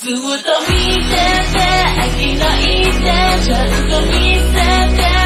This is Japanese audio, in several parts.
ずっと見てて飽きないでちゃっと見せて。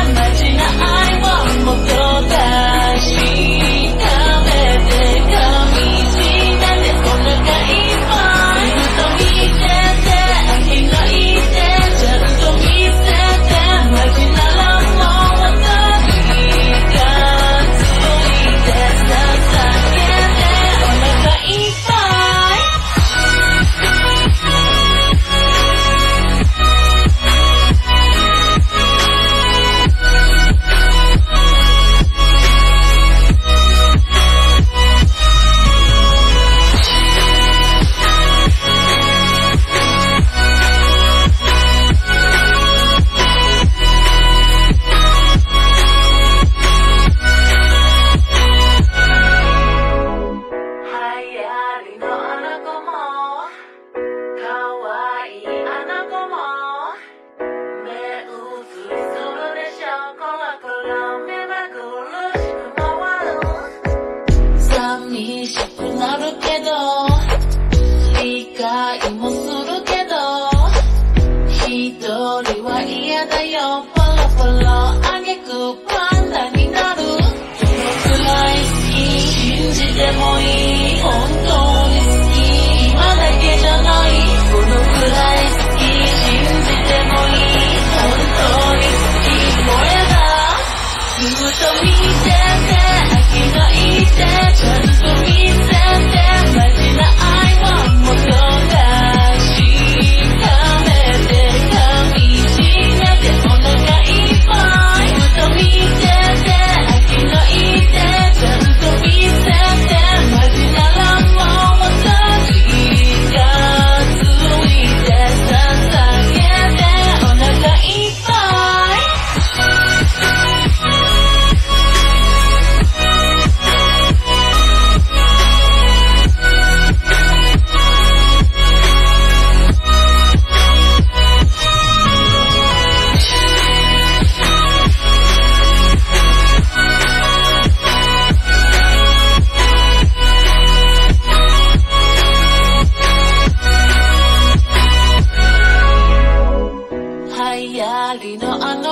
de morir.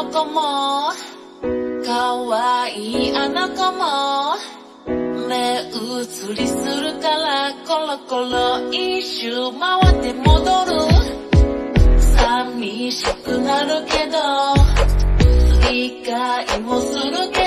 の子もかわいいあの子も目移りするからコロコロ一周回って戻る。寂しくなるけど理解もするけど